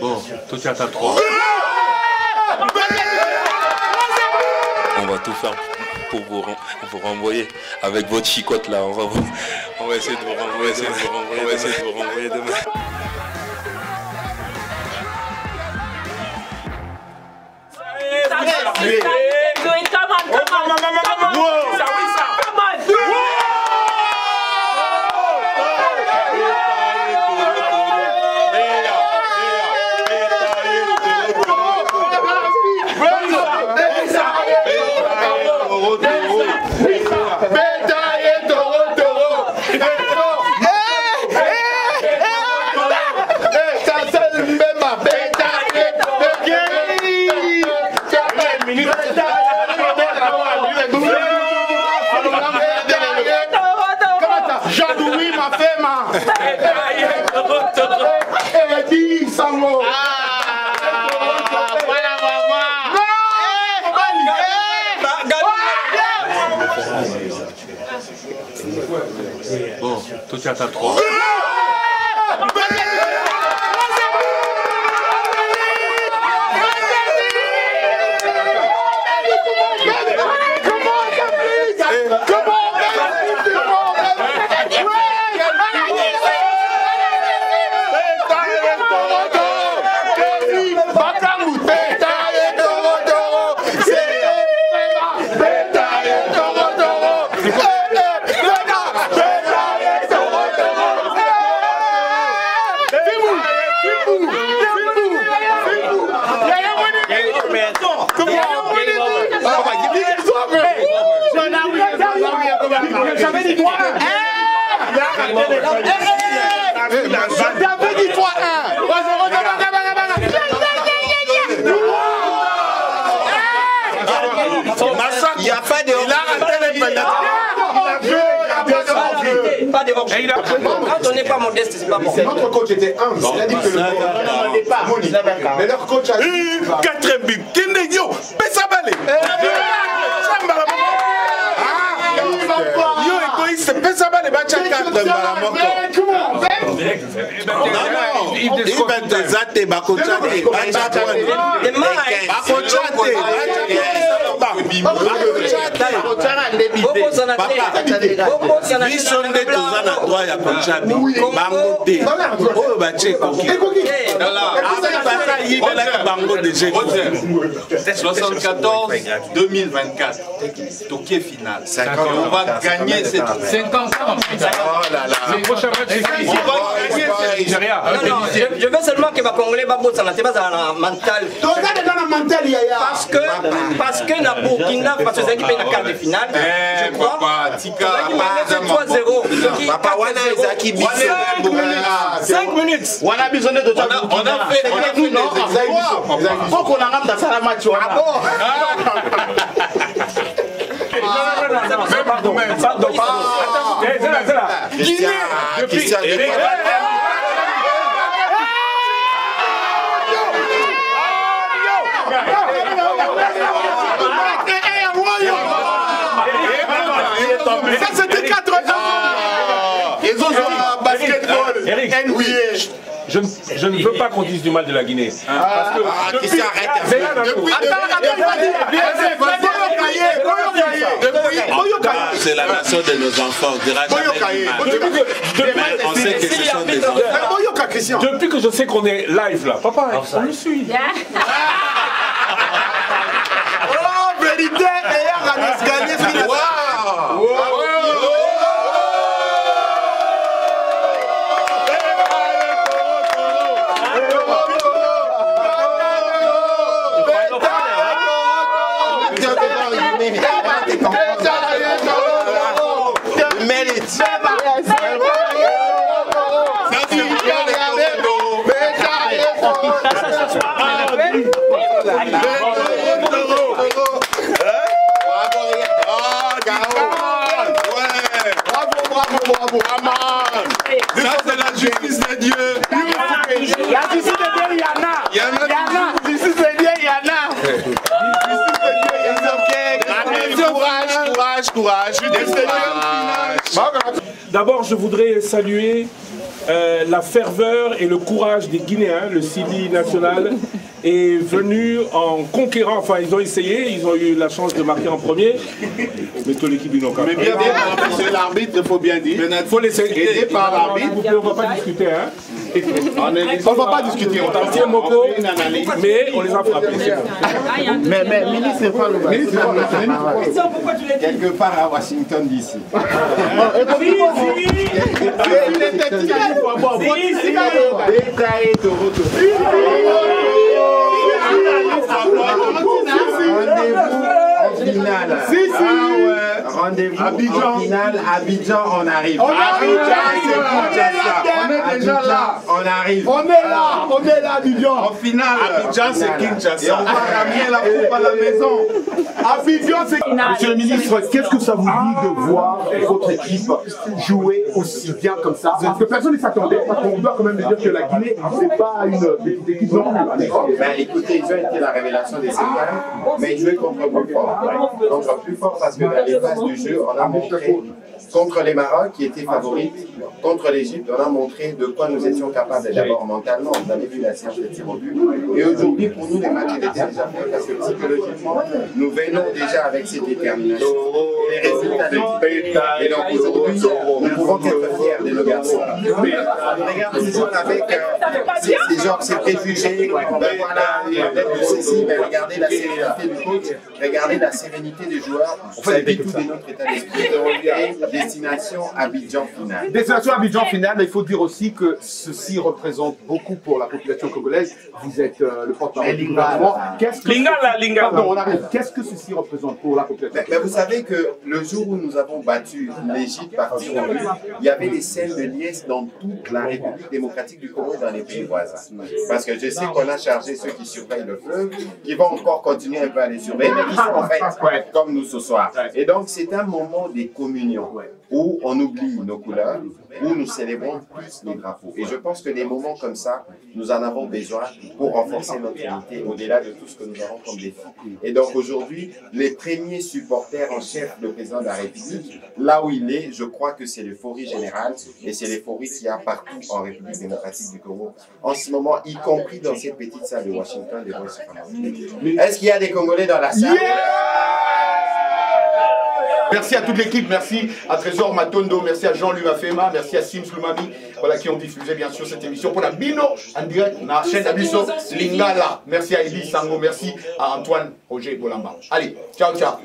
Bon, as ta 3. On va tout faire pour vous, ren- vous renvoyer avec votre chicotte là. On va, vous- on va essayer de vous renvoyer, essayer de vous renvoyer, on va essayer de vous renvoyer demain on, come on, come on, come on, come on. Jean-Louis Mafema. Eddie Sango. Voilà maman. Bon, ta 3. J'avais dit 3 J'avais dit 3 Il n'y a pas de Pas de Quand on n'est pas modeste, c'est pas bon. Notre coach était humble. Il a dit que le Moni. Mais leur coach a dit. Kende yo, sepesa bale batya kadre mbala moko ibete eza te bakotya te batya te bakotya te bakotya te Biso nde toza na droit ya kocha bango te oyo batie ekoki baza yibelaki bango deja 74 2024 Tokyo final on va gagner cette 50 ans. Le prochain match c'est qui on va gagner cette Nigeria. Non, non, je, je veux seulement que Bakongolais babosana te bazala na mental. toza deja na mental Parce que, parce que na Burkina Faso mpe na quart de finale, Eh, je crois. papa, tika, Ezalaki mpe 3-0. soki papa wana 4-0. ezalaki biso 5 minutes. wana biso nde toza on a, on a fait, on a fait match wana. Pardon, pardon, pardon. C'est là, c'est là. Christian Christian Ça c'était 4 ans. Ils ont joué à basketball. Eric. NBA Je, ne- je ne veux pas qu'on dise du mal de la Guinée. Parce que Ah, depuis- Christian, arrête. C'est là, d'accord. Depuis- Attends, attends, vas-y Ah, C'est la nation de nos enfants, on. Depuis depuis- Mais sait que ce sont des enfants. Depuis que je sais qu'on est live là, papa, on le suit. Oh vérité et Ramis gagné Ça, c'est. D'abord, je voudrais saluer euh, la ferveur et le courage des Guinéens, le Sili national, est venu en conquérant, enfin ils ont essayé, ils ont eu la chance de marquer en premier, mais toute l'équipe ils n'ont Mais bien, bien, l'arbitre, il faut bien dire. Il faut laisser Aidé par l'arbitre. On ne va pas discuter, hein. On ne va pas discuter. On Tantien Moko, mais on les a frappés. c'est bon. Mais, mais ministre, c'est pas le Ministre, c'est Quelque part à Washington Toronto. Rendez-vous en finale. Si, si. Ah ouais. Rendez-vous Abidjan. en finale. Abidjan, on arrive. Abidjan, on est là, on est déjà là. On arrive. On est là, on est là, Abidjan. En finale, Abidjan, c'est et on Kinshasa. va ramener la coupe à la maison. Abidjan, c'est. Monsieur le ministre, qu'est-ce que ça vous dit de voir votre équipe jouer aussi bien comme ça Parce que personne ne s'attendait. Parce qu'on doit quand même dire que la Guinée, c'est pas une équipe non plus. Ben, écoutez, ils ont été la révélation des séquelles, mais ils jouaient contre plus fort. Contre plus fort parce que dans les phases du jeu, on a montré contre les Maroc qui étaient favoris, contre l'Égypte, on a montré de quoi nous étions capables d'abord mentalement. Vous avez vu la séance au but. Et aujourd'hui, pour nous, les matchs étaient déjà faits parce que psychologiquement, nous venons déjà avec cette détermination. Et les résultats de Et donc aujourd'hui, nous pouvons être fiers de nos garçons. On regarde toujours avec ces, gens, ces préjugés, ben voilà, de ceci, mais regardez la sérénité du coach, regardez la sérénité des joueurs, tout de notre état d'esprit. Destination Abidjan finale. Destination Abidjan finale, mais il faut dire aussi que ceci représente beaucoup pour la population congolaise. Vous êtes euh, le porte-parole du gouvernement. Qu'est-ce que Lingala, Lingala. Pardon, on arrive. Qu'est-ce que ceci représente pour la population Mais, mais vous savez que le jour où nous avons battu l'Égypte par il y avait des scènes de liesse dans toute la République démocratique du Congo et dans les pays voisins. Parce que je sais qu'on a chargé ceux qui surveillent le fleuve, qui vont encore continuer un peu à les surveiller, mais qui sont en fait comme nous ce soir. Et donc c'est un moment des communions où on oublie nos couleurs, où nous célébrons plus nos drapeaux. Et je pense que des moments comme ça, nous en avons besoin pour renforcer notre unité au-delà de tout ce que nous avons comme défi. Et donc aujourd'hui, les premiers supporters en chef, le président de la République, là où il est, je crois que c'est l'euphorie générale et c'est l'euphorie qu'il y a partout en République démocratique du Congo. En ce moment, y compris dans cette petite salle de Washington, des. Est-ce qu'il y a des Congolais dans la salle? Merci à toute l'équipe, merci à Trésor Matondo, merci à Jean-Louis Mafema, merci à Sims Lumami, voilà, qui ont diffusé bien sûr cette émission pour la Bino en direct, na chaîne Abisso Lingala. Merci à Elie Sango, merci à Antoine Roger Bolamba. Allez, ciao ciao.